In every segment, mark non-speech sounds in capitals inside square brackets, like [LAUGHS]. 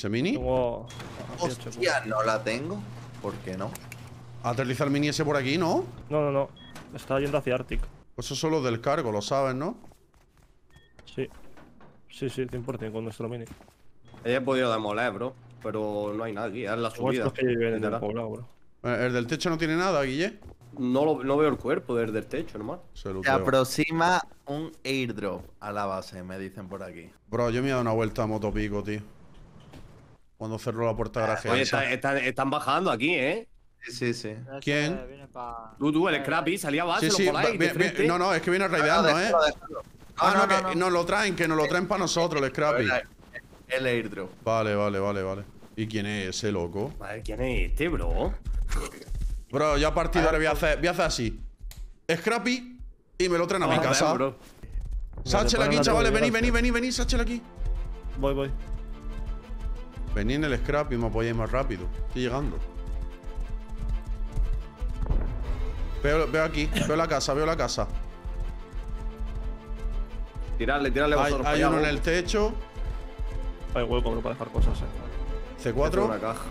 ¿Ese mini? Tengo. Hostia, no la tengo. ¿Por qué no? Aterriza el mini ese por aquí, ¿no? No, no, no. Está yendo hacia Arctic. Pues eso es solo del cargo, lo sabes, ¿no? Sí. Sí, sí, 100% con nuestro mini. He podido demoler, bro. Pero no hay nada aquí, es la subida. estos que viven en el literal. poblado, bro. Eh, El del techo no tiene nada, Guille. No, lo- no veo el cuerpo desde el techo, nomás. Se aproxima un airdrop a la base, me dicen por aquí. Bro, yo me he dado una vuelta a motopico, tío. Cuando cerró la puerta de garaje. Oye, esa. está- está- están bajando aquí, ¿eh? Sí, sí, sí. ¿Quién? Tú, tú, el Scrappy salía Sí, base, sí, por ahí, va- de bien- bien- frente. no, no, es que viene raideando, ¿eh? Déjalo. Ah, no, no, que no. nos lo traen, que nos lo traen para nosotros, el Scrappy. El airdrop. Vale, vale, vale, vale. ¿Y quién es ese loco? Madre, ¿quién es este, bro? Bro, ya a partir de ahora voy a hacer, voy a hacer así. Scrappy y me lo traen a mi casa. Vale, aquí, chavales, vení, vení, vení, vení, Satchel aquí. Voy, voy. Vení en el Scrappy, me apoyáis más rápido. Estoy llegando. Veo, veo aquí, veo la casa, veo la casa. Tirarle, tirarle Hay, vosotros. hay uno en el techo. Hay hueco bro, para dejar cosas, eh. bro. Esto es una C4. caja.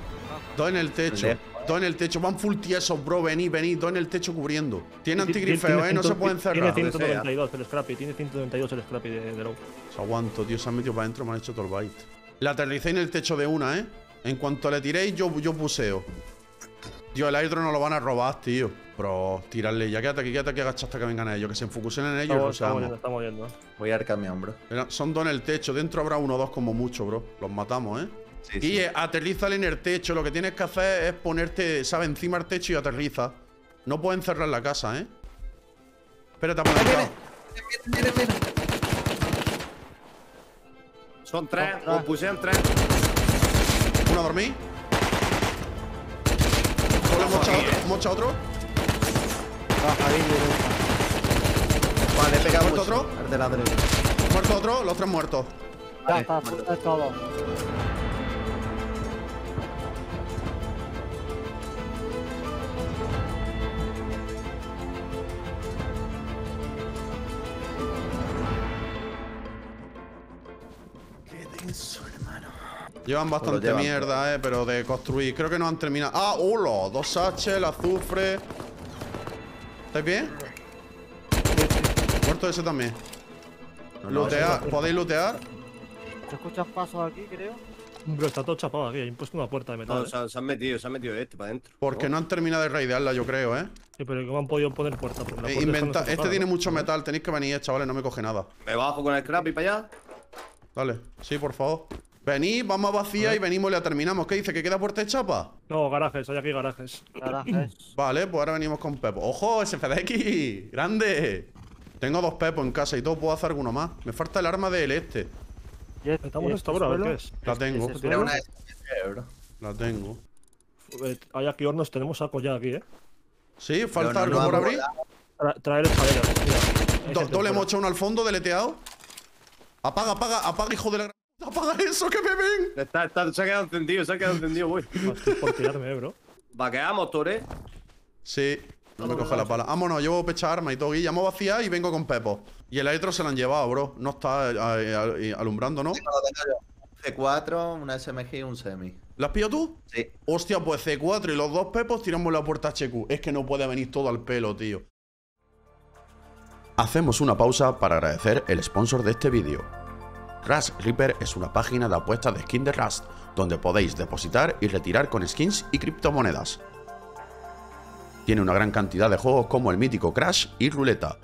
Dos en el techo. Dos en el techo. Van full tiesos, bro. Vení, vení. Dos en el techo cubriendo. Tiene antigrifeo, Tiene eh. No se pueden cerrar. Tiene Donde sea. 192 el Scrappy, tiene 192 el Scrappy de, de low. Se aguanto, tío. Se han metido para adentro, me han hecho todo el bait. La aterricé en el techo de una, eh. En cuanto le tiréis, yo, yo puseo. Tío, el airdrop no lo van a robar, tío. Bro, tirarle. Ya quédate aquí, quédate aquí, agacha hasta que vengan ellos. Que se enfocusen en ellos y Estamos, estamos estamos yendo. eh. Voy al camión, bro. Mira, Son dos en el techo. Dentro habrá uno o dos como mucho, bro. Los matamos, eh. Sí, sí. Guille, aterrízale en el techo. Lo que tienes que hacer es ponerte, ¿sabes? Encima del techo y aterriza. No pueden cerrar la casa, ¿eh? Espérate, apalancado. Son tres, os pusieron tres. Uno a dormir. Solo mocha otro. Mocha otro. Vale, he pegado ¿Muerto mucho. otro? El de la derecha. Muerto otro. Los tres muertos. Ya está, pues es todo. Llevan bastante llevan. mierda, eh, pero de construir. Creo que no han terminado. ¡Ah! ¡Hola! Dos H, azufre. ¿Estáis bien? Muerto ese también. No, no, Lootear. ¿Podéis lootear? ¿Se escuchan pasos aquí, creo? Bro, está todo chapado aquí. Hay puesto una puerta de metal. No, eh. se, han- se han metido, se han metido este para adentro. Porque no han terminado de raidearla, yo creo, ¿eh? Sí, pero ¿cómo han podido poner puerta? Porque la Eh, puerta inventa- Este tiene ¿no? mucho metal. Tenéis que venir, eh, chavales. No me coge nada. Me bajo con el Scrappy para allá. Dale. Sí, por favor. Venid, vamos a vaciar y venimos y la terminamos. ¿Qué dice? ¿Que queda puerta de chapa? No, garajes, hay aquí garajes. Garajes. [CLEARS THROAT] Vale, pues ahora venimos con Pepo. ¡Ojo! ¡SFDX! ¡Grande! Tengo dos Pepos en casa y todo. Puedo hacer alguno más. Me falta el arma del este. ¿Y este- Estamos este bro, a ver qué es. La tengo. una SMG, bro. La tengo. Eh, Hay aquí hornos, tenemos saco ya aquí, eh. ¿Sí? ¿Falta algo por abrir? traer gente doble mocha uno al fondo, deleteado. Apaga, apaga, apaga, hijo de la gran. ¡Apaga eso, que me ven! Está, está- se ha quedado encendido, se ha quedado encendido, [LAUGHS] estoy por tirarme, eh, bro. Vaqueamos, Tore. Sí, no me coge la pala. Vámonos, llevo pecha arma y todo. Guilla, vamos a vaciar y vengo con Pepo. Y el electro se lo han llevado, bro. No está eh, eh, alumbrando, ¿no? No lo tengo yo. C4, una SMG y un semi. ¿La has pillado tú? Sí. Hostia, pues C4 y los dos Pepos tiramos la puerta HQ. Es que no puede venir todo al pelo, tío. Hacemos una pausa para agradecer el sponsor de este vídeo. Rush Reaper es una página de apuestas de skin de Rust, donde podéis depositar y retirar con skins y criptomonedas. Tiene una gran cantidad de juegos como el mítico Crash y Ruleta.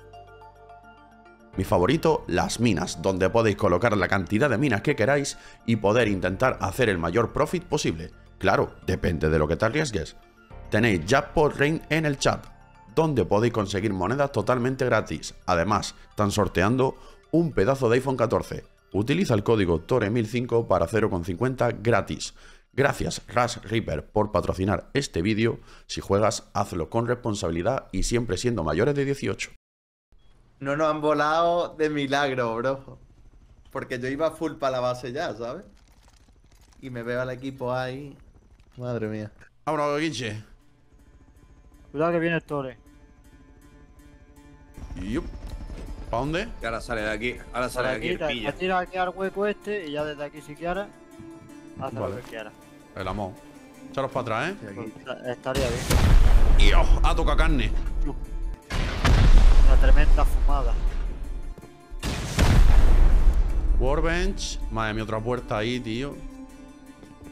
Mi favorito, las minas, donde podéis colocar la cantidad de minas que queráis y poder intentar hacer el mayor profit posible. Claro, depende de lo que te arriesgues. Tenéis Jackpot Rain en el chat, donde podéis conseguir monedas totalmente gratis. Además, están sorteando un pedazo de iPhone 14. Utiliza el código TORE1005 para 0,50 gratis. Gracias Rush Reaper por patrocinar este vídeo. Si juegas, hazlo con responsabilidad y siempre siendo mayores de 18. No nos han volado de milagro, bro. Porque yo iba full para la base ya, ¿sabes? Y me veo al equipo ahí. Madre mía. Vámonos, Guille. Cuidado que viene el Tore. Yup. ¿Para dónde? Que ahora sale de aquí. Ahora sale de aquí, te tira aquí al hueco este y ya desde aquí si quieres. Haz Vale. lo que quieras. El amor. Echaros para atrás, ¿eh? Pues, estaría bien. ¡Dios! ¡Ah, toca carne! Una tremenda fumada. Workbench. Madre mía, otra puerta ahí, tío.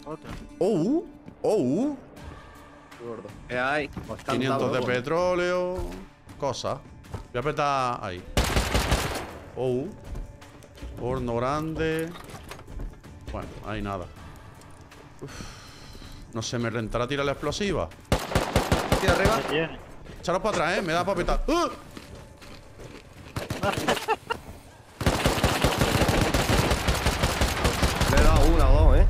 Otra. ¡Oh! ¡Oh! Gordo. ¿Qué hay? Pues 500 de petróleo. Cosas. Voy a apretar ahí. Oh. Horno grande. Bueno, ahí nada. Uf. No sé, ¿me rentará tirar la explosiva? Aquí arriba. Echaros para atrás, ¿eh? Me da para petar. ¡Uh! [LAUGHS] Le he dado una o dos, ¿eh?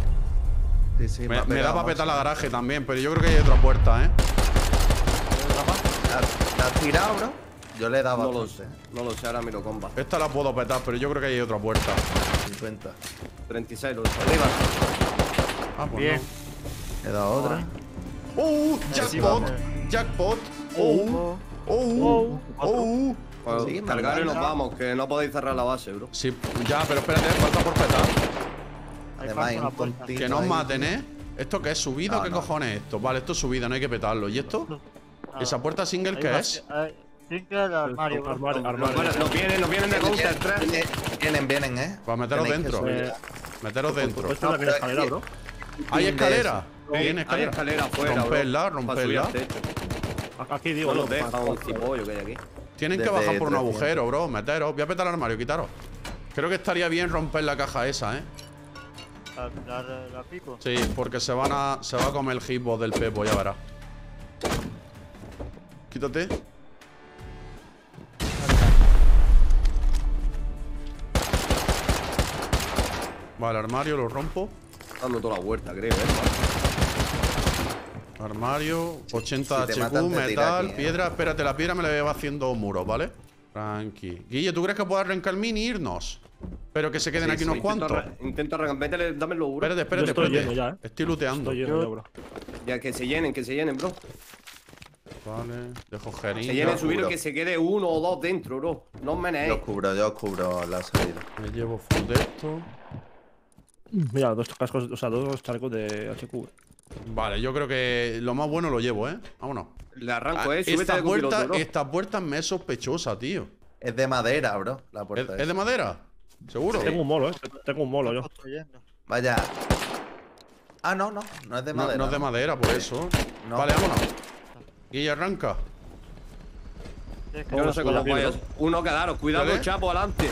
Sí, sí, Me, me da petar la garaje también, pero yo creo que hay otra puerta, ¿eh? ¿La, la has tirado, bro? Yo le he dado No lo bastante. sé. No lo sé, ahora miro comba. Esta la puedo petar, pero yo creo que hay otra puerta. 50. 36 lo Arriba. Ah, pues Bien. He dado otra. ¡Oh! ¡Jackpot! ¡Jackpot! ¡Oh! ¡Oh! ¡Oh! Pues Sí, cargar y nos vamos, que no podéis cerrar la base, bro. Sí, ya, pero espérate, falta por petar. Que no os ahí. maten, ¿eh? ¿Esto qué es? ¿Subido? No, ¿Qué no. cojones es esto? Vale, esto es subido, no hay que petarlo. ¿Y esto? [LAUGHS] ¿Esa puerta single qué es? Armario. bro. Armario, Nos, armario. van- nos vienen, nos vienen de Counter 3. Vienen, vienen, ¿eh? Para meteros dentro. Meteros dentro. Pues tiene pero escalera, bro. ¿Hay escalera? ¿Tiene hay escalera? escalera afuera, Romperla, romperla. Aquí digo, un cipollo que hay aquí. Tienen que bajar por un 300. agujero, bro. Meteros. Voy a petar el armario, quitaros. Creo que estaría bien romper la caja esa, ¿eh? La, la, la pico. Sí, porque se van a. Se va a comer el hitbox del Pepo, ya verás. Quítate. Vale, armario, lo rompo. Dando toda la vuelta, creo, ¿eh? Armario, 80 Si HQ, metal, aquí, ¿eh? piedra. Espérate, la piedra me la va haciendo muros, ¿vale? Tranqui. Guille, ¿tú crees que puedo arrancar el mini e irnos? Pero que se queden Sí, aquí sí, unos intento cuantos. arran- Intento arrancar. Métele, dame los. Espérate, espérate, Yo estoy espérate. lleno ya, ¿eh? Estoy looteando. Estoy lleno Yo- ya, bro. Ya que se llenen, que se llenen, bro. Vale, dejo Se jeringa. llenen, subir que se quede uno o dos dentro, bro. No os Yo meneéis. os cubro, yo os cubro la salida. Me llevo full de esto. Mira, dos cascos, o sea, dos chalecos de HQ. Vale, yo creo que lo más bueno lo llevo, ¿eh? Vámonos. Le arranco, Ah, eh. Súbete esta, puerta, copiloto, bro. esta puerta me es sospechosa, tío. Es de madera, bro. La ¿Es, puerta. es de madera? ¿Seguro? Tengo un molo, eh. Tengo un molo yo. Vaya. Ah, no, no. No es de madera. no es de madera, por eso. No. Vale, vámonos. Guille, arranca. Yo no sé cómo. Uno quedaros, cuidado, ¿Vale? chapo, adelante.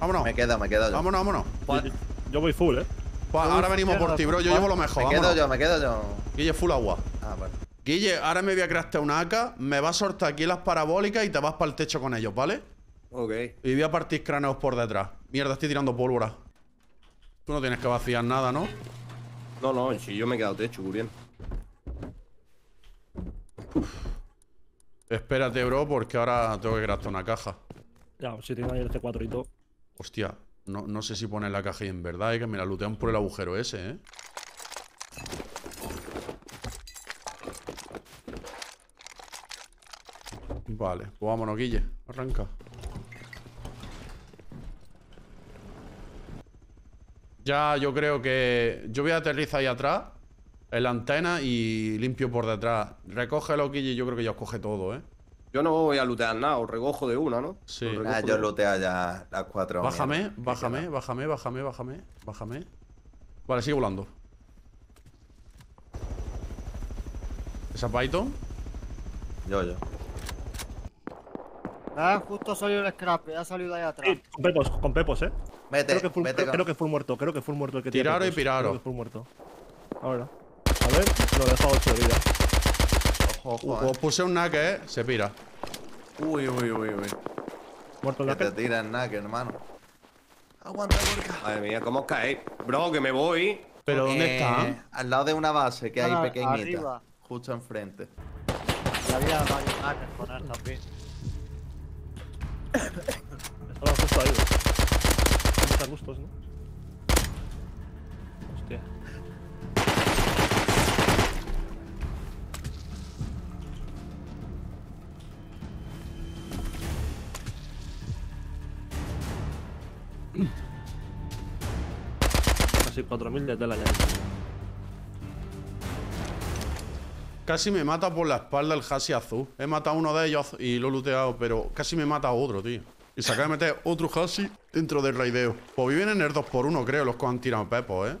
Vámonos. Me quedo, me quedo yo. Vámonos, vámonos. Yo, yo voy full, eh. Pa- ahora venimos por ti, bro. Yo llevo lo mejor. Me quedo yo, me quedo yo. Guille, full agua. Ah, vale. Guille, ahora me voy a craftear una AK, me vas a soltar aquí las parabólicas y te vas para el techo con ellos, ¿vale? Ok. Y voy a partir cráneos por detrás. Mierda, estoy tirando pólvora. Tú no tienes que vaciar nada, ¿no? No, no, si yo me he quedado techo cubriendo. Espérate, bro, porque ahora tengo que craftear una caja. Ya, si tiene ahí el C4 y todo. Hostia, no, no sé si poner la caja y en verdad hay que me la lootean por el agujero ese, ¿eh? Vale, pues vámonos, Guille. Arranca. Ya, yo creo que... Yo voy a aterrizar ahí atrás, en la antena, y limpio por detrás. Recógelo, Guille, yo creo que ya os coge todo, ¿eh? Yo no voy a lootear nada, os recojo de una, ¿no? Sí. Ah, yo looteo ya las cuatro. Bájame, mierda. bájame, bájame, bájame, bájame, bájame. Vale, sigue volando. ¿Esa Python? Yo, yo. Ah, justo ha salido el scrap, ha salido de ahí atrás. Sí, con pepos, con pepos, eh. Vete, Creo que full, vete creo, con- creo que full muerto, creo que full muerto el que Tiraro y piraro. Creo que full muerto. Ahora. A ver, lo he dejado 8 de vida. Ojo, Uh, os eh. puse un naque, ¿eh? Se pira. Uy, uy, uy, uy. Muerto el Que te Nacker. tiran nada, que hermano. Aguanta, Gorka. Madre mía, ¿cómo os caéis? Bro, que me voy. ¿Pero dónde Eh, está? Al lado de una base que hay Ah, pequeñita. arriba. Justo enfrente. Y había varios hackers con él también. Estaba justo ahí. Muchos gustos, ¿no? Hostia. casi 4.000 de tela ya. Casi me mata por la espalda el Hasi azul. He matado uno de ellos y lo he looteado, pero casi me mata otro, tío. Y se acaba de meter otro Hasi dentro del raideo. Pues viven en el 2x1, creo, los que han tirado Pepo, ¿eh?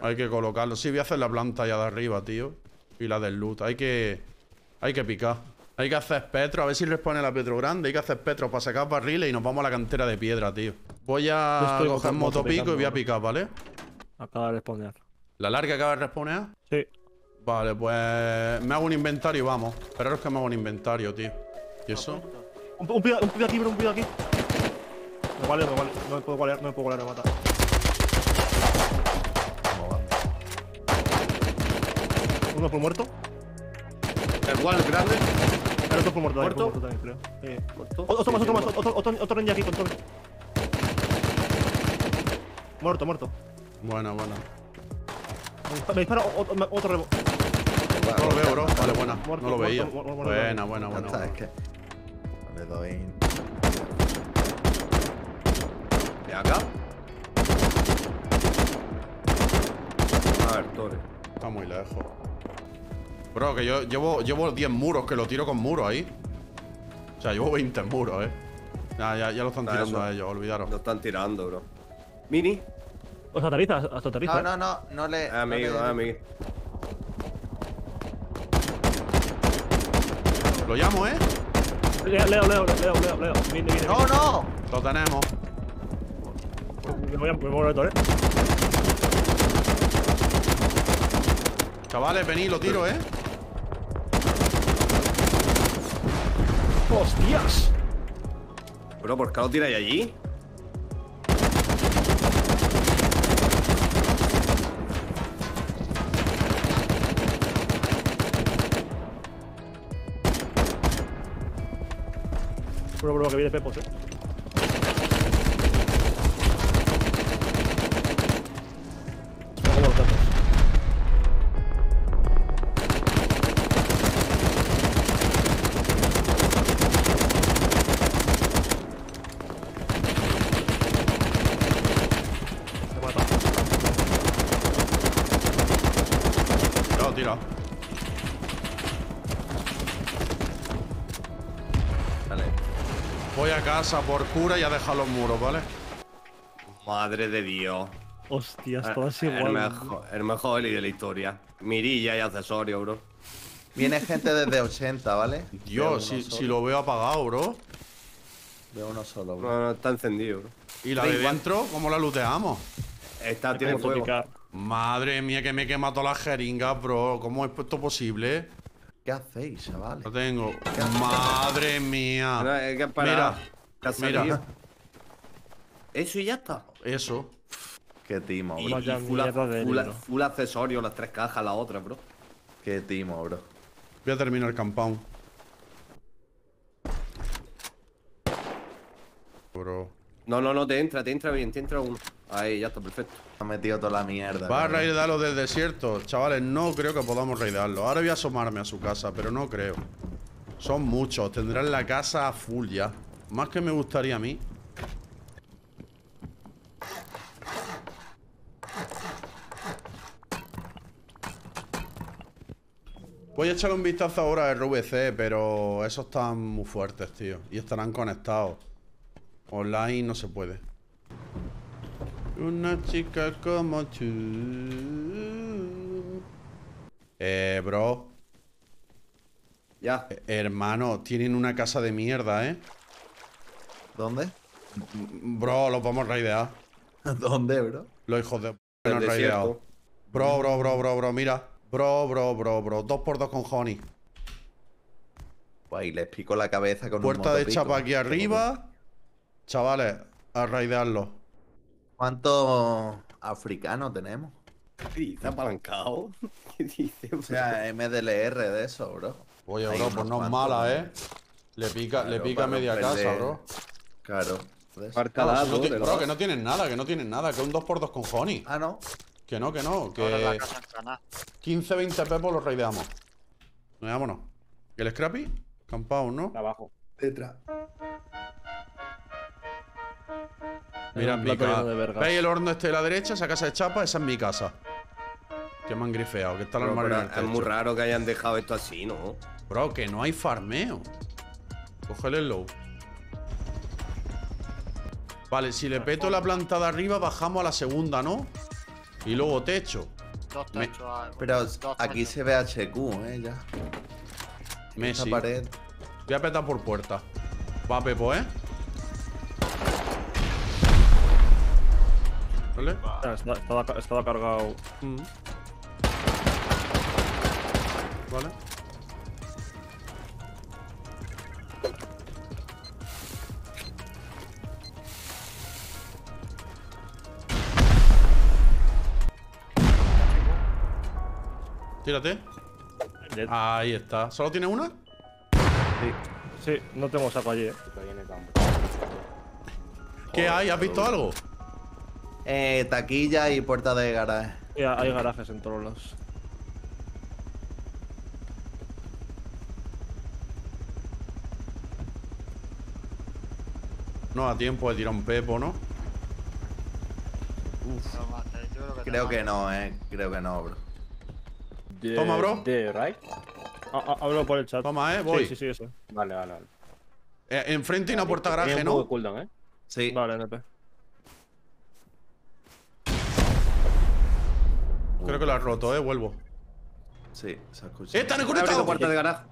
Hay que colocarlo. Sí, voy a hacer la planta allá de arriba, tío. Y la del loot. Hay que... Hay que picar. Hay que hacer petro. A ver si responde la petro grande. Hay que hacer petro para sacar barriles y nos vamos a la cantera de piedra, tío. Voy a estoy coger motopico y voy a picar, ¿vale? Acaba de responder. ¿La larga acaba de responder? Sí. Vale, pues me hago un inventario y vamos. Esperaros que me hago un inventario, tío. ¿Y eso? Un, un, pido, un pido aquí, bro, un pido aquí. Me vale, me vale. No me puedo valer, no me puedo valer, me mata. Uno por muerto. El guard grande. El otro por muerto, también, ¿Muerto? por muerto también, creo. Sí. Muerto. Otro más, otro más, otro, otro, otro ninja aquí con Tommy. Muerto, muerto. Buena, buena. Me dispara- otro, otro rebo. No lo veo, bro. Vale, buena. Muerto, No lo veía. muerto, muerto, muerto. Buena, buena, buena. está, es buena. que. Le doy. ¿Y acá? A ver, Tore. Está muy lejos. Bro, que yo llevo, llevo 10 muros, que lo tiro con muros ahí. O sea, llevo 20 muros, eh. Ya, ya, ya lo están Ah, tirando eso. a ellos, olvidaros. Lo están tirando, bro. Mini. Hasta aterriza, hasta aterriza. No, no, no, no le. no Amigo, le- amigo. Lo llamo, eh. Leo, Leo, Leo, Leo, Leo, Leo. Viene, viene. ¡No, no! Lo tenemos. Me voy a, me voy a ¿eh? Chavales, venid, lo tiro, eh. ¡Hostias! Bro, ¿por qué lo tiráis allí? Bro, bro, que viene Pepos, eh. Casa por cura y a dejar los muros, ¿vale? Madre de Dios. Hostias, Eh, todas el, igual. mejor, el mejor Eli de la historia. Mirilla y accesorios, bro. Viene gente desde 80, ¿vale? Dios, si, si lo veo apagado, bro. Veo uno solo, bro. No, no, está encendido, bro. Y la de dentro, ¿cómo la looteamos? Esta tiene fuego. picar. Madre mía, que me he quemado todas las jeringas, bro. ¿Cómo es esto posible? ¿Qué hacéis, chavales? Lo tengo. Madre mía. Mira, ha mira. Eso y ya está. Eso. Qué timo, bro. Y full, full, accesorio, las tres cajas, la otra, bro. Qué timo, bro. Voy a terminar el compound. Bro. No, no, no, te entra, te entra bien, te entra uno. Ahí, ya está, perfecto. Ha metido toda la mierda. Va a raidarlo del desierto. Chavales, no creo que podamos raidarlo. Ahora voy a asomarme a su casa, pero no creo. Son muchos. Tendrán la casa a full ya. Más que me gustaría a mí. Voy a echarle un vistazo ahora al RVC, pero esos están muy fuertes, tío. Y estarán conectados. Online no se puede. Una chica como tú. Eh, bro. Ya. eh, Hermano, tienen una casa de mierda, ¿eh? ¿Dónde? Bro, los vamos a raidear. [LAUGHS] ¿Dónde, bro? Los hijos de nos han raideado. Bro, bro, bro, bro, bro, mira. Bro, bro, bro, bro. Dos por dos con honey. Guay, les pico la cabeza con Puerta un de chapa aquí arriba. Chavales, a raidearlo. ¿Cuántos africanos tenemos? ¿Qué dice apalancado? [LAUGHS] ¿Qué dice? O sea, MDLR de eso, bro. Oye, bro, pues no es mala. ¿eh? Le pica, le pica media casa, bro. Claro. dato no de bro, que no tienen nada, que no tienen nada, que un 2x2 con honey. Ah, no. Que no, que no, Ahora la que casa encanada. 15, 20 pepos los raideamos. Vámonos. ¿Y el Scrappy? Campao, ¿no? Abajo. Detrás. Mira, de vergas. ¿Veis el horno este de la derecha? Esa casa de chapa, esa es mi casa. Que me han grifeado, que está el armario es muy raro que hayan dejado esto así, ¿no? Bro, que no hay farmeo. Cógele el low. Vale, si le peto la planta de arriba, bajamos a la segunda, ¿no? Y luego techo. Dos Me- techos. ah, Pero dos aquí se ve HQ, eh, ya. Messi. Esa pared. Voy a petar por puerta. Va Pepo, ¿eh? ¿Vale? Estaba, estaba cargado. Mm. Vale. Tírate. Dead. Ahí está. ¿Solo tiene una? Sí, no tengo saco allí, eh. ¿Qué hay? ¿Has visto algo? Eh, taquilla y puerta de garaje. Y hay garajes en todos lados. No a tiempo de tirar un pepo, ¿no? Yo creo que no, eh. Creo que no, bro. De- Toma, bro. De right. Ah, ah, hablo por el chat. Toma, eh, voy. Sí, sí, sí, eso. Vale, vale, vale. Eh, enfrente hay una puerta Tiene garaje, un poco de ¿no? cooldown, ¿eh? Sí. Vale, NP. Creo que lo has roto, eh. Vuelvo. Sí, se escucha. ¡Eh, están conectados! puerta de garaje.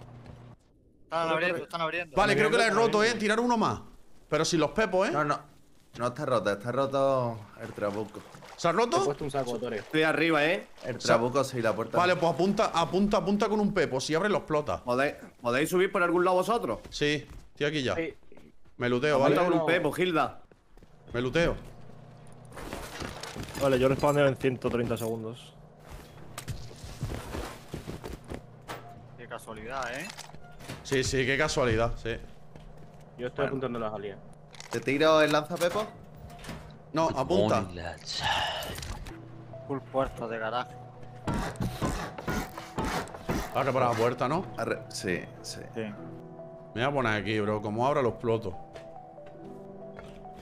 Están abriendo, están abriendo. Vale, creo que la he roto, eh. Tirar uno más. Pero sin los pepos, eh. No, no. No está roto, está roto el trabuco. ¿Se ha He roto? puesto un saco, Tore. Estoy arriba, ¿eh? El trabuco sí, la puerta. Vale, pues apunta, apunta, apunta con un pepo. Si abre, lo explota. ¿Podéis, ¿Podéis subir por algún lado vosotros? Sí, estoy aquí ya. Sí. Me luteo, Apunta ¿vale? con un pepo, Gilda. Me luteo. Vale, yo respawneo en 130 segundos. Qué casualidad, eh. Sí, sí, qué casualidad, sí. Yo estoy apuntando las alias. ¿Te tiro el lanzapepo? No, apunta. Full puerta de garaje. Abre para la puerta, ¿no? Arre- Sí, sí. Sí. Me voy a poner aquí, bro. Como abra, lo exploto.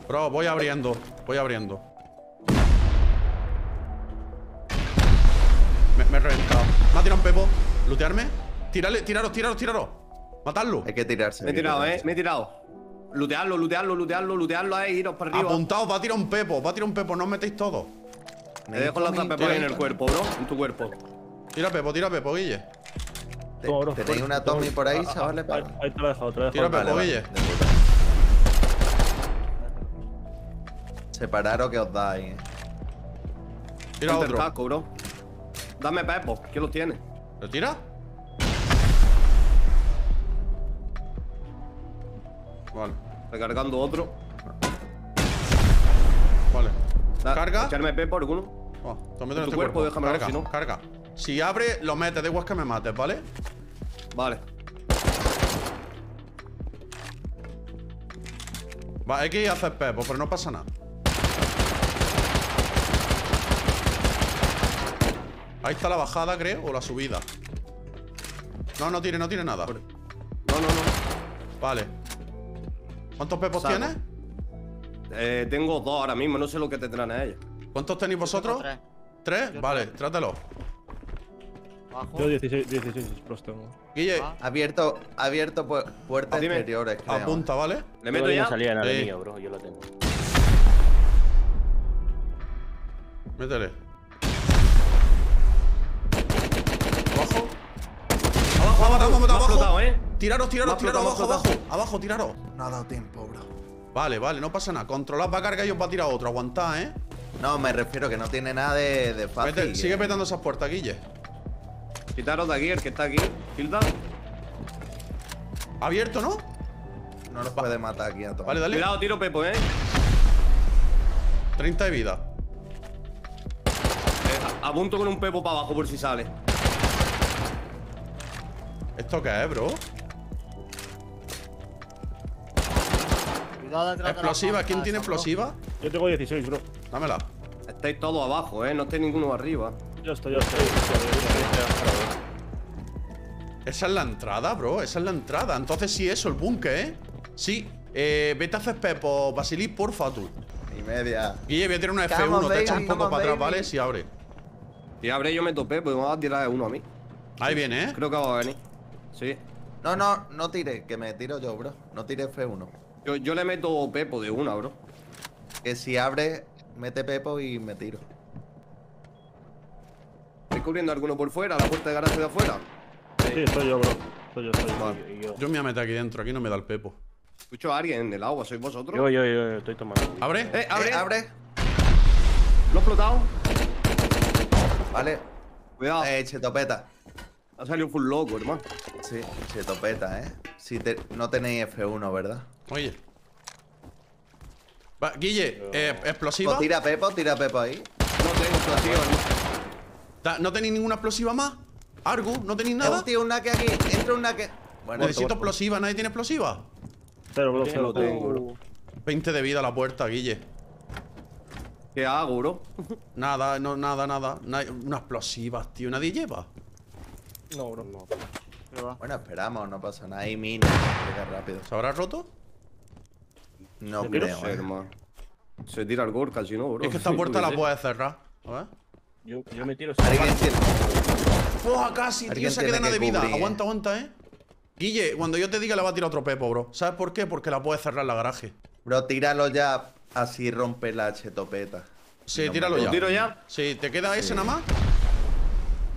Bro, voy abriendo. Voy abriendo. Me, me he reventado. Me ha tirado un pepo. ¿Lutearme? Tírale, tiraros, tiraros, tiraros. Matadlo. Hay que tirarse. Me he tirado, ¿eh? Me he tirado. Lutearlo, lutearlo, lutearlo, lutearlo ahí, iros para arriba. Apuntaos, va a tirar un pepo. Va a tirar un pepo. No os metéis todos. Te dejo la pepo ahí en el cuerpo, bro. En tu cuerpo. Tira pepo, tira pepo, Guille. ¿Tenéis una Tommy por ahí, chavales? Ahí, ahí te lo he dejado, te lo he Tira pepo, Guille. Separaros que os dais. eh. Tira otro. bro. Dame pepo, ¿quién lo tiene? ¿Lo tira? Vale, Recargando otro. vale. Da- ¿Carga? Echarme pepo alguno. Oh, te meto en Tu este cuerpo, déjamelo, carga, si no. carga. Si abre, lo metes, da igual que me mates, ¿vale? Vale. Va, hay que ir a hacer pepo, pero no pasa nada. Ahí está la bajada, creo, o la subida. No, no tiene, no tiene nada. No, no, no. Vale. ¿Cuántos pepos tienes? Eh, tengo dos ahora mismo, no sé lo que tendrán ellos. ¿Cuántos tenéis vosotros? Tres. ¿Tres? Yo Vale, trátelo. Abajo. Yo 16, 16 los tengo. Guille, Ah. Abierto, abierto pu- puertas Ah, creo. apunta, ¿vale? ¿Le meto ya? salía en Sí. enemigo, bro. Yo lo tengo. Métele. Abajo. Abajo, abajo. abajo. ¿eh? Tiraros, tiraros, tiraros abajo, ha abajo. Abajo, tiraros. No ha dado tiempo, bro. Vale, vale, no pasa nada. Controlad, va a cargar y os va a tirar otro. Aguantad, ¿eh? No, me refiero que no tiene nada de, de fácil. Vete- sigue eh. petando esas puertas, Guille. Quitaros de aquí, el que está aquí. Hilda. Abierto, ¿no? No nos puede matar aquí a todos. Vale, dale. Cuidado, tiro Pepo, ¿eh? 30 de vida. Eh, Apunto con un Pepo para abajo por si sale. ¿Esto qué es, bro? Cuidado Explosiva. ¿Quién tiene explosiva? Yo tengo 16, bro. Dámela. Estáis todos abajo, ¿eh? No estáis ninguno arriba. Ya estoy, ya estoy. Esa es la entrada, bro. Esa es la entrada. Entonces sí, eso, el búnker, ¿eh? Sí. Eh, vete a hacer pepo, Basilis, porfa, tú. Y media. Guille, voy a tirar una Come F1. on, te echas un poco para atrás. ¿vale? Si abre. Si abre yo me topé, pues me va a tirar uno a mí. Ahí viene, ¿eh? Creo que va a venir. Sí. No, no, no tire, que me tiro yo, bro. No tire F1. Yo, yo le meto Pepo de una, bro. Que si abre, mete Pepo y me tiro. ¿Estoy cubriendo alguno por fuera? ¿La puerta de garaje de afuera? Sí, estoy yo, bro. Soy yo, soy yo. Y yo, Yo me voy a meter aquí dentro, aquí no me da el pepo. Escucho a alguien en el agua, ¿sois vosotros? yo, yo, yo, yo estoy tomando. ¿Abre? ¡Eh, abre! Eh, abre. ¿Lo he explotado? Vale. Cuidado. Eh, chetopeta. Ha salido full loco, hermano. Sí, chetopeta, eh. Si te- no tenéis F1, ¿verdad? Oye. Va, Guille, eh, ¿explosiva? Pues tira Pepo, tira Pepo ahí. No tengo. Da- ¿No tenéis ninguna explosiva más? ¿Argu? ¿No tenéis Nada. nada? un tío, un naque aquí. Entra un naque. Bueno, Necesito explosiva, ¿nadie tiene explosiva? Cero, bro, cero. tengo, bro. 20 de vida a la puerta, Guille. ¿Qué hago, bro? Nada, no, nada, nada. Na- Unas explosivas, tío. ¿Nadie lleva? No, bro. ¿Qué va? bueno, esperamos, no pasa nada. Hay minas. Llega rápido. ¿Se habrá roto? No No creo, sé, eh. hermano. Se tira el Gorka, si no, bro. Es que esta Sí, puerta la puedes cerrar. A ver. Yo, yo me tiro. Alguien tiene. ¡Fuah, casi! Tío, Alguien se queda tiene nada de vida. cubrir, Aguanta, aguanta, eh. Guille, cuando yo te diga le va a tirar otro pepo, bro. ¿Sabes por qué? Porque la puedes cerrar en la garaje. Bro, tíralo ya. Así rompe la chetopeta. Sí, No, tíralo ya. ¿Lo tiro ya? Sí, ¿te queda ese nada más?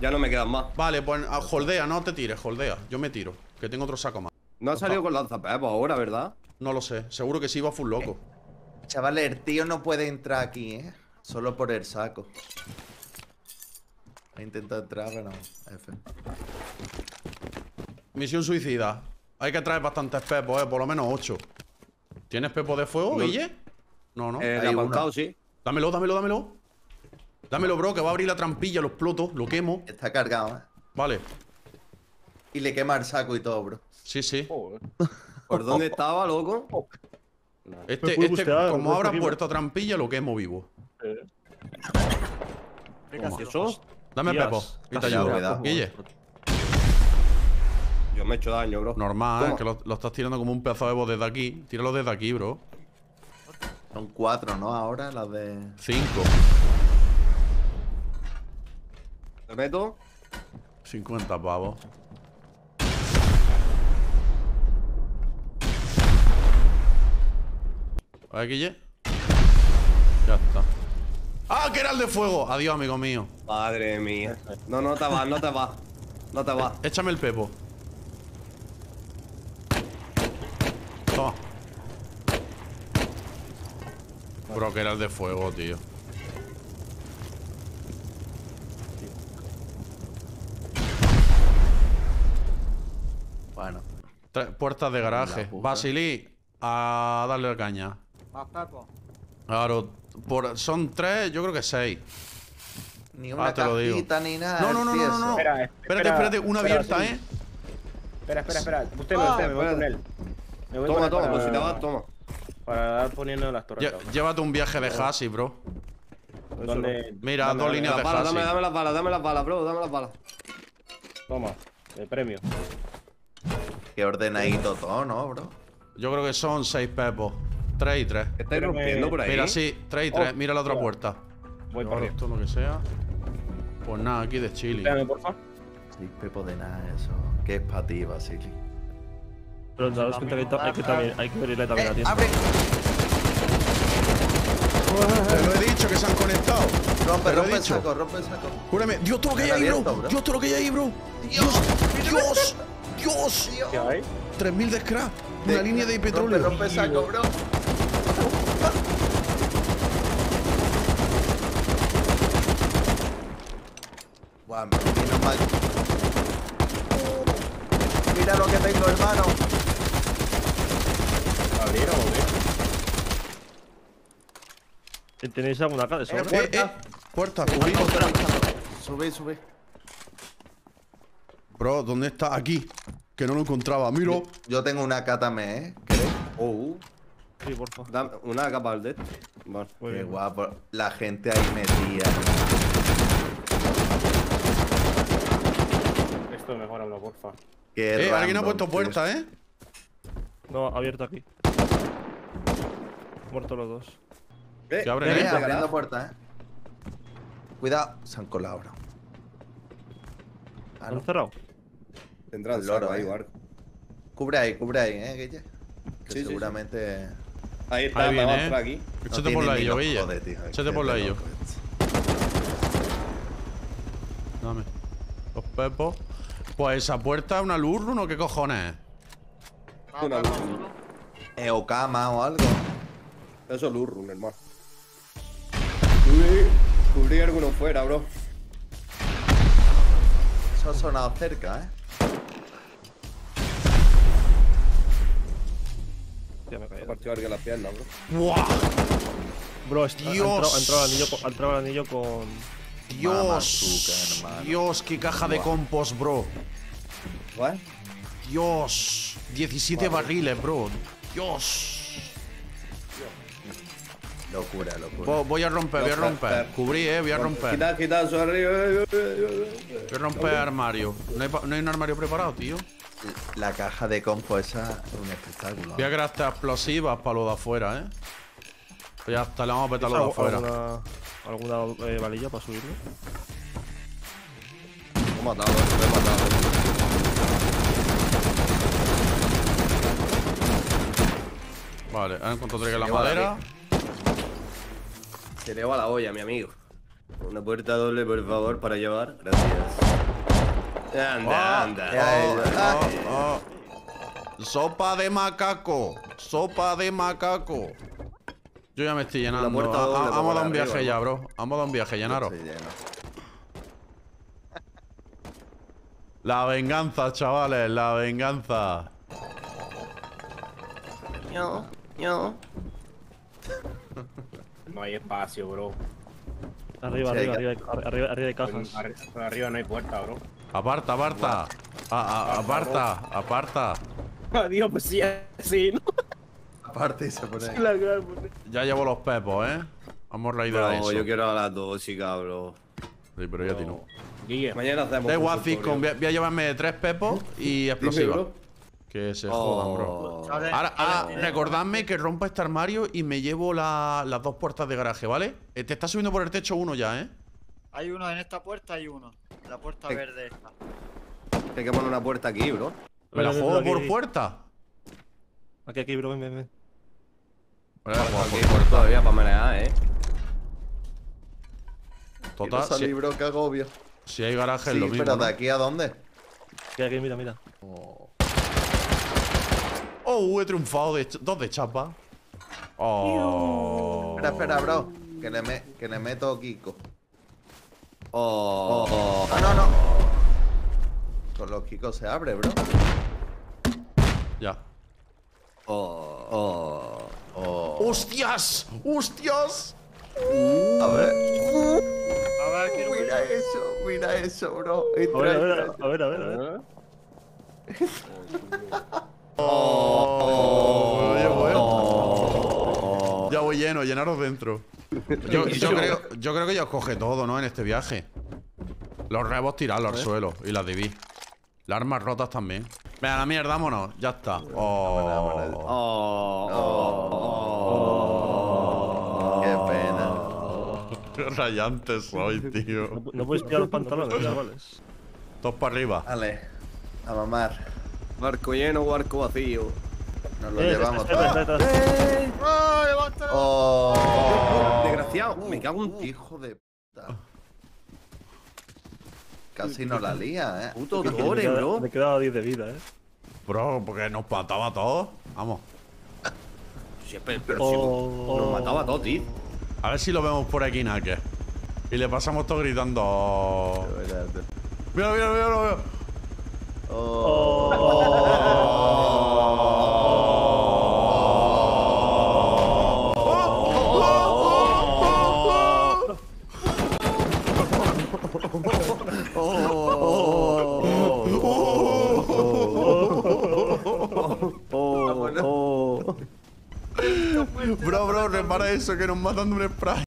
Ya no me quedan más. Vale, pues ah, holdea, no te tires, holdea. Yo me tiro, que tengo otro saco más. No ha salido con lanzapepos ahora, ¿verdad? No lo sé, seguro que sí va full loco. Chavales, el tío no puede entrar aquí, eh. Solo por el saco. Ha intentado entrar, pero no. F. Misión suicida. Hay que traer bastantes pepos, eh, por lo menos 8. ¿Tienes pepo de fuego, No. Guille? No, no. Eh, Hay sí. Dámelo, dámelo, dámelo. Dámelo, bro, que va a abrir la trampilla, lo exploto, lo quemo. Está cargado, eh. Vale. Y le quema el saco y todo, bro. Sí, sí. Joder. ¿Por dónde estaba, loco? Este, este como puedo puerta trampilla, lo quemo vivo. Eh, Venga, sí, ¿Eso? Dame pepo te ya. Guille, Yo me he hecho daño, bro. normal, eh, que lo, lo estás tirando como un pedazo de Evo desde aquí. Tíralo desde aquí, bro. Son cuatro, ¿no? Ahora las de. Cinco. ¿Te meto? 50 pavos. A ver, Guille. Ya está. ¡Ah, que era el de fuego! Adiós, amigo mío. Madre mía. No, no te vas, no te vas. No te vas. Échame el pepo. Toma. Bro, que era el de fuego, tío. Bueno. Tres puertas de garaje. La. Basilí, a darle caña. Más. Claro, por, son tres, yo creo que seis. Ni una Ah, te lo digo. cajita ni nada. No, no, no, no, no, no. Espera, Espérate, espérate, una espera, abierta, sí. ¿eh? Espera, espera, espera. Usted Ah, usted, me voy con él. Me voy Toma, con él toma, pues si te vas, toma. Para dar poniendo las torres. Lle- Llévate un viaje de Hasi, bro. ¿Dónde? Mira, dame, dos dame, líneas de balas, Hasi. dame, dame las balas, dame las balas, bro, dame las balas. Toma, el premio. Qué ordenadito todo, ¿no, bro? Yo creo que son seis pepos. Tres y tres. ¿Qué estáis Pero me- rompiendo por ahí? Mira, sí, tres y tres. Oh, Mira la otra puerta. Voy para esto lo que sea. Pues nada, aquí de chile. Dame, por favor. Sí, pepo de nada, eso. Qué es para ti, Basili. Pero das cuenta que hay que, también, hay que abrirle también la tienda. ¡Abre! Te lo he dicho que se han conectado. Rompe, rompe el saco, rompe el saco. Júrame, Dios, todo lo que hay ahí, bro. Dios, todo lo que hay ahí, bro. Dios, Dios, Dios. ¿Qué hay? 3000 de scrap. Una línea de petróleo. rompe el saco, bro. Guau, menos mal. Mira lo que tengo, hermano. ¿Abrieron o qué? ¿Tenéis alguna acá de sobra? Eh, Eh, eh. Puerta, cubrimos. Sube, sube. Bro, ¿dónde está? Aquí. Que no lo encontraba. Miro. Yo tengo una Katame, ¿eh? ¿Queréis? Oh, Sí, por favor. dame una capa al dead. Vale. Muy Qué bien. guapo. La gente ahí metía. Esto mejoralo, porfa. Qué Eh, alguien ha puesto tío. puerta, ¿eh? No, abierto aquí. Muertos los dos. Eh, Que abren, Eh, ¿eh? abriendo puertas, ¿eh? Cuidado. Se han colado, bro. Ah, ¿Han no. cerrado? Tendrán El loro, ahí eh. algo. Cubre ahí, cubre ahí, eh, Guille. Que Sí, sí, sí. seguramente. Ahí está, Ahí viene, a entrar aquí. no Échate tiene por la los Guille. Échate por la loco esto. Dame. Los pepos. Pues esa puerta es una luz, ¿no? ¿Qué cojones? Ah, Una luz. Eh, o cama o algo. Eso es Lurrun, hermano. Cubrí, cubrí alguno fuera, bro. Eso ha sonado cerca, eh. Ya me caído. partió alguien la pierna, bro. ¡Buah! Bro, está- ha Dios. entrado, ha entrado el anillo, ha entrado el anillo con. Dios. Mamazuca. Dios, qué caja de compost, bro. ¿Vale? Dios. 17 barriles, bro. Dios. Locura, locura. Vo- Voy a romper, voy a romper. Cubrí, eh, voy a romper. Quita, quita eso arriba. Voy a romper armario. ¿No hay, no hay un armario preparado, tío? La caja de compo esa es un espectáculo. Voy a crearte explosivas para lo de afuera, eh. Pues ya está, le vamos a petar lo de afuera. ¿Alguna, alguna eh, valilla para subirlo? Lo he matado, lo he matado. Vale, ahora en cuanto traiga la Lleva la madera. Se le va la olla, mi amigo. Una puerta doble, por favor, para llevar. Gracias. Anda, anda. Ya, ya. Oh, oh. Sopa de macaco. Sopa de macaco. Yo ya me estoy llenando. Vamos a dar un viaje arriba, ya, bro. Vamos a dar un viaje, llenaros. Estoy lleno. [LAUGHS] La venganza, chavales, la venganza. Ño, ño. No hay espacio, bro. Arriba, Sí, arriba, arriba, arriba, arriba hay Por, cajas. por arriba no hay puerta, bro. Aparta, aparta. Ah, ah, aparta, aparta. [LAUGHS] Adiós, pues sí, sí, ¿no? Aparte se pone. La Ya llevo los pepos, eh. Vamos a ir a Bro, eso. yo quiero a la tóxica, bro. Sí, pero yo a ti no. Guille, Mañana hacemos. Da igual, consultorio. Cisco. Voy a, llevarme tres pepos y bro. Que se jodan, bro. Oh. Ahora, ah, tiene- recordadme que rompa este armario y me llevo la- las dos puertas de garaje, ¿vale? Eh, Te está subiendo por el techo uno ya, ¿eh? Hay uno en esta puerta, hay uno. En la puerta Sí. verde esta. Hay que poner una puerta aquí, bro. ¿Me la juego por puerta? Aquí, aquí, bro, ven, ven, ven. La juego Aquí por todavía para manejar, eh. Total, Quiero salir, si, bro, que agobio. si hay garaje es Sí, lo mismo. pero ¿no? de aquí a dónde? Aquí, aquí, mira, mira. Oh, he triunfado de dos de chapa. Oh. Espera, espera, bro. Que le, me- que le meto Kiko. Oh. oh. Ah, no, no. Con los Kikos se abre, bro. Ya. Oh. Oh. Oh. ¡Hostias! ¡Hostias! A ver. A ver, quiero Mira eso, mira eso, bro. A Entra, ver, a ver, entra. a ver, a ver, a ver. Oh, ya voy. Ya voy lleno, llenaros dentro. Yo, [LAUGHS] yo creo, yo creo que ya os coge todo, ¿no? En este viaje. Los rebos tirarlos al suelo y las divis. Las armas rotas también. Venga, la mierda, vámonos. Ya está. Oh. Oh. Qué rayante soy, tío. No, pu- no puedes pillar los pantalones, [LAUGHS] chavales. Todos para arriba. Vale. A mamar. Barco lleno, barco vacío. Nos lo Eh, llevamos espera, todo. espera, espera. ¡Oh! Oh. Desgraciado, me cago en ti. Hijo de puta. Casi no la lía, eh. Puto queda- bro. Me quedaba 10 de vida, eh. Bro, porque nos mataba a todos. Vamos. Siempre, pero Oh. si nos mataba a todos, tío. A ver si lo vemos por aquí, Nake. Y le pasamos todo gritando. Mira, mira, mira, mira. Bro, bro, repara eso, que nos matan de un spray.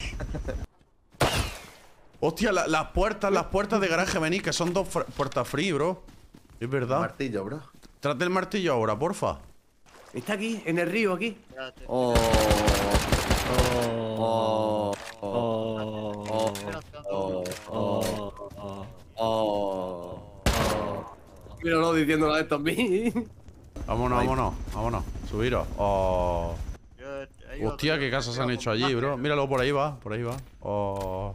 Hostia, la- las puertas, las puertas de garaje venís, que son dos puertas free, bro. Es verdad. Martillo, bro. Trate el martillo ahora, porfa. Está aquí, en el río, aquí. Oh. Oh. Oh, Oh. oh, oh. Oh. Míralo diciéndolo esto a mí. Vámonos, vámonos, vámonos. Subiros. Oh. Yo he- he ido Hostia, qué casas han hecho allí, bro. Míralo, por ahí va, por ahí va. Oh.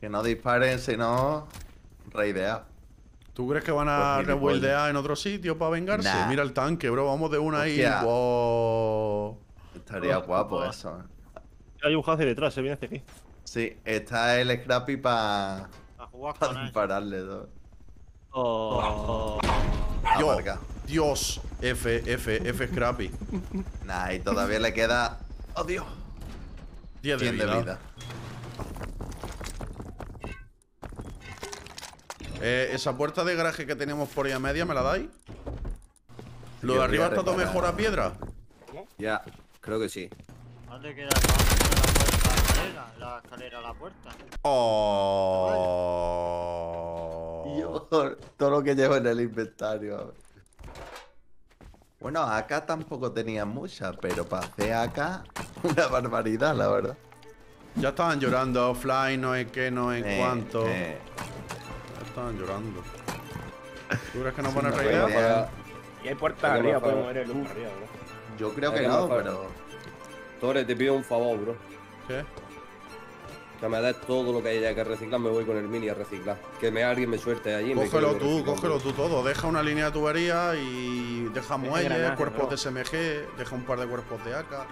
Que no disparen, si no. Raidea. ¿Tú crees que van a gilipollas. rebuildear en otro sitio para vengarse? Nah. Mira el tanque, bro. Vamos de una ahí. Wow. Estaría Oh, guapo oh. eso. ¿eh? Hay un Haze detrás, se viene hacia aquí. Sí, está el Scrappy para A jugar con él. dispararle. ¿no? Oh. Amarga. Dios. F, F, F Scrappy. Nah, y todavía le queda. ¡Oh, Dios! 10 de 100 de vida. vida. Eh, esa puerta de garaje que tenemos por ahí a media, ¿me la dais? ¿Lo de arriba a está todo mejor a piedra? Ya, creo que sí. ¿Dónde queda la puerta? La escalera, la escalera a la puerta. Oh. Dios, todo lo que llevo en el inventario. Bueno, acá tampoco tenía mucha, pero para hacer acá [LAUGHS] una barbaridad, la verdad. Ya estaban llorando offline, no es qué, no es Eh, cuánto. eh, Ya estaban llorando. ¿Tú crees que nos Sí, van a no reír? puedo Para- Y hay puertas que arriba, podemos ver el luz arriba, bro. yo creo Hay que que no, pero. Torre, te pido un favor, bro. ¿Qué? Que me des todo lo que haya que reciclar, me voy con el mini a reciclar. Que me alguien me suelte allí. me Cógelo tú, cógelo tú todo. Deja una línea de tubería y deja muelles, granaje, cuerpos bro. de SMG, deja un par de cuerpos de AK.